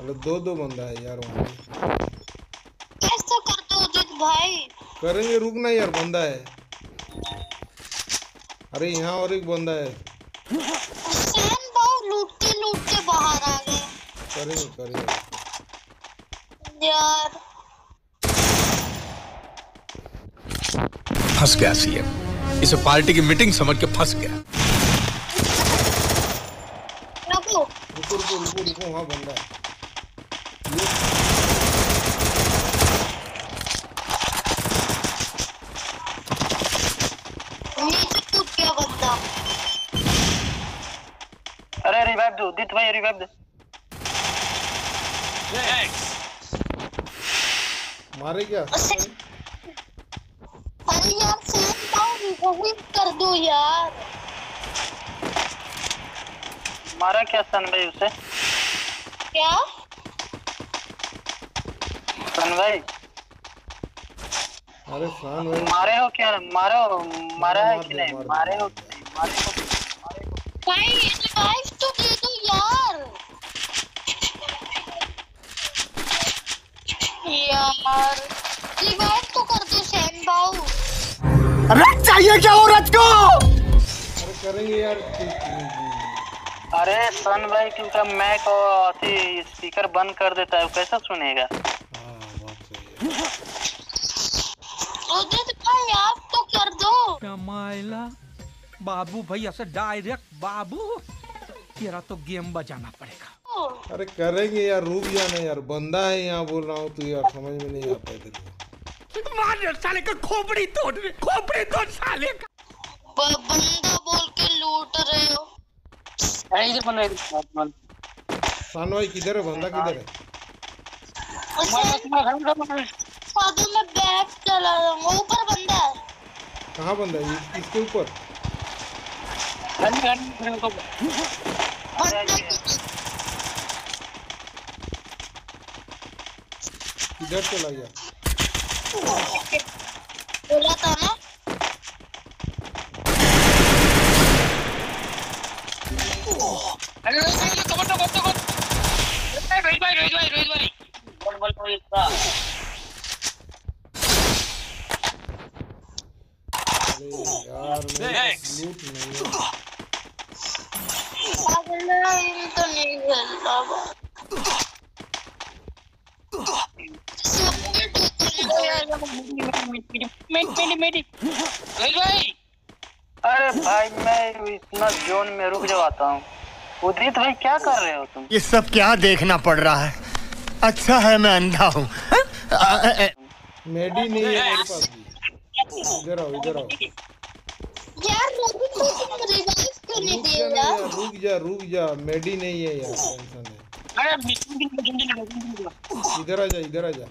मतलब दो दो बंदा है यार वहाँ पे। कैसे कर दो उदित भाई। करेंगे रुकना यार बंदा है। अरे यहाँ और एक बंदा है। हुसैन भाव लूटते लूटते बाहर आ गए। करेंगे करेंगे। यार। फंस गया सीएम। इसे पार्टी की मीटिंग समझ के फंस गया। रुको रुको रुको रुको वहाँ बंदा है नीचे कूद गया बंदा रिवाइव दो उदित भाई रिवाइव दो मारे क्या? अरे यार हुसैन भाव रिकॉर्डिंग कर दो यार। मारा क्या सन भाई उसे? क्या? सन भाई अरे फान भाई मारे हो क्या? मारे हो? मारा है कि नहीं? मारे हो कि नहीं? मारे हो कि नहीं? मारे हो भाई रिवाइव तो दो यार। यार रिवाइव तो कर दो सैन भाव अरे करेंगे यार अरे सन भाई क्योंकि मैक और स्पीकर बंद कर देता है वो कैसे सुनेगा? हाँ है आप तो कर दो। बाबू भैया से डायरेक्ट बाबू। तेरा तो गेम बजाना पड़ेगा। अरे करेंगे यार रुक जाना यार बंदा है यहाँ बोल रहा हूँ तू यार समझ में नहीं आता है तेरे मार साले का खोपड़ी तोड़ दे खोपड़ी तोड़ साले का। बंदा बोल के लूट रहे हो। शान भाई किधर है? बंदा किधर है? उसे फादर में बैग चला रहा हूँ ऊपर बंदा है। कहाँ बंदा है? इसके ऊपर? किधर चला गया। बोला था ना। अरे रोहित भाई कमेंट कर दो कमेंट रोहित भाई रोहित भाई रोहित भाई। बोल बोल रोहित यार मेरे पास लूट नहीं है तो नहीं अरे भाई मैं इतना जोन में रुक जाता हूँ उदित भाई क्या कर रहे हो तुम ये सब क्या देखना पड़ रहा है? अच्छा है मैं अंधा हूँ। मेडी नहीं है मेरे पास इधर आओ इधर आओ। यार रवि को तुम रिवाइव क्यों नहीं रुक दे जा ना यार यार रुक जा रुक जा मेडी नहीं है यार टेंशन है इधर आ जा इधर आ जा।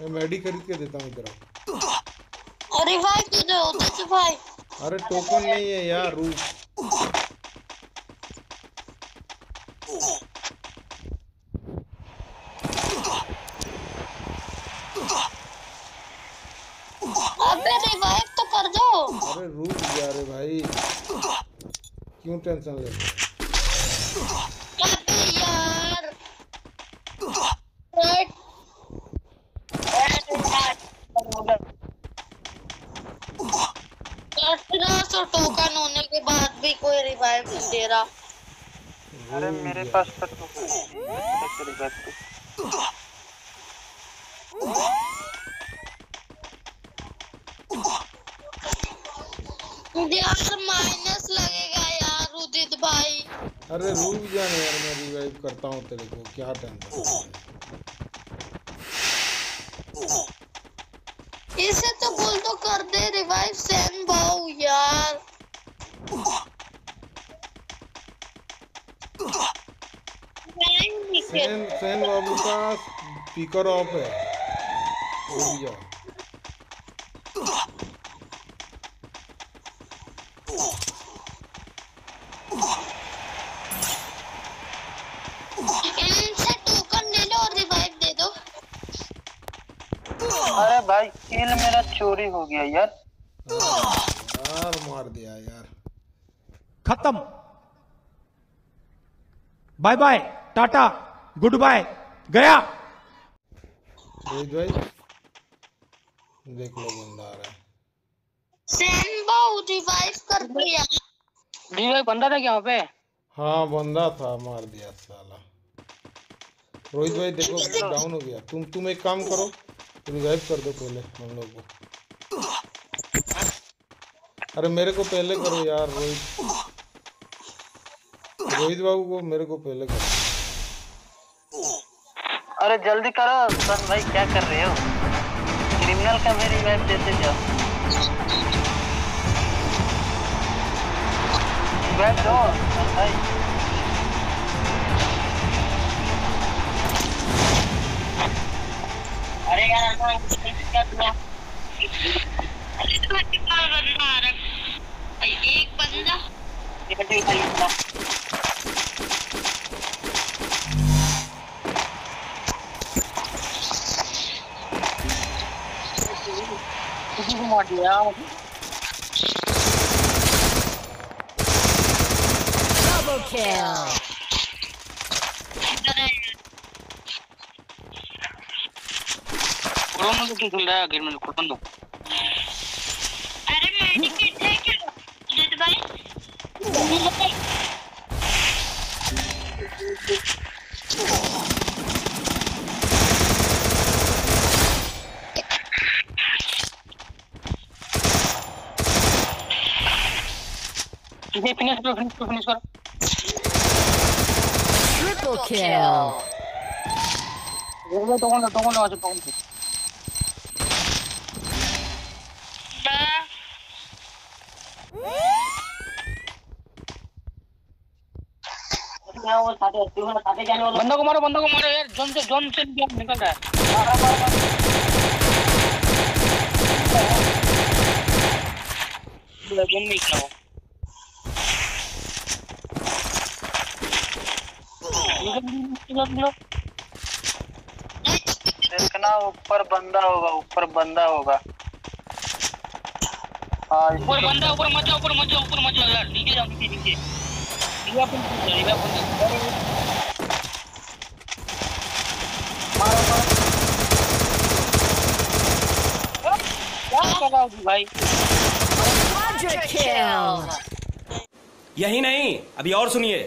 मैं मेडी खरीद के देता हूँ इधर आओ रिवाइव दे दो उदित भाई? अरे टोकन नहीं है यार रुक। अबे रिवाइव तो कर दो। अरे रुक जा रे भाई। क्यों टेंशन ले? टोकन होने के बाद भी कोई रिवाइव नहीं दे रहा अरे मेरे पास तो रिवाइव यार भाई। अरे रुक जा ना यार मैं रिवाइव करता हूँ तेरे को क्या टेंशन इसे तो बोल दो कर दे रिवाइव सैन भाव यार। सेन सेन बाबू का स्पीकर ऑफ़ है। रुक जा इनसे भाई किल मेरा चोरी हो गया यार। यार मार दिया यार। खत्म। Bye bye Tata good bye गया भाई देख लो बंदा आ रहा है। सेन रिवाइव कर दो यार जी भाई बंदा था क्या वहाँ पे? हाँ बंदा था मार दिया साला। रोहित भाई देखो डाउन हो गया। तुम तुम एक काम करो रिवाइव कर दो पहले हम लोग को। अरे मेरे को पहले करो यार, रोहित। रोहित बाबू को मेरे को पहले करो। अरे जल्दी करो सन भाई क्या कर रहे हो? क्रिमिनल का भी रिवाइव देते जाओ। रिवाइव दो भाई। एक बंदा किसी को मार दोनों से किक मिला अगर मेरे को बंदो अरे मेडिकेट है क्या जित भाई ये फिनिश करो फिनिश करो फिनिश करो ट्रिपल किल वो तो कौन है तो कौन है आज तो कौन है बंदा को मारो बंदा को मारो यार। जोन से जोन से निकल रहा है। जोन में निकला वो देखना ऊपर बंदा होगा ऊपर बंदा होगा। हाँ ऊपर बंदा ऊपर मत जाओ ऊपर मत जाओ ऊपर मत जाओ यार। नीचे जाओ नीचे नीचे। रिवा अपन रिवा अपन मारो मारो क्या कर रहा हूँ भाई यही नहीं अभी और सुनिए।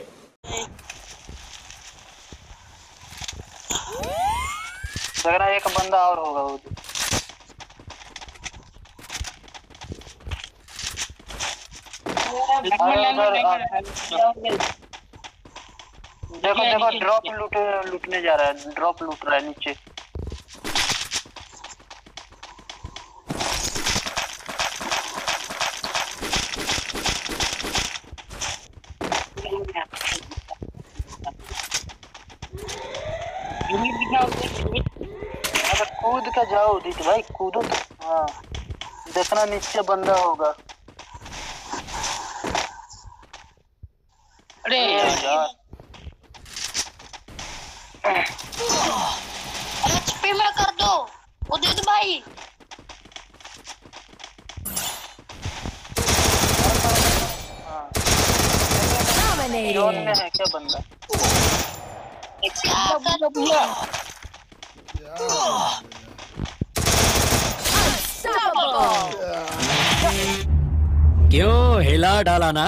लग रहा है एक बंदा और होगा वो। देखो देखो ड्रॉप लूट लूटने जा रहा है ड्रॉप लूट रहा है नीचे। अगर कूद के जाओ दीदी भाई कूदो। हाँ देखना नीचे बंदा होगा। अरे यार। एचपी में कर दो। उदित भाई। में क्या बंदा? क्या कर दिया क्यों हिला डाला ना?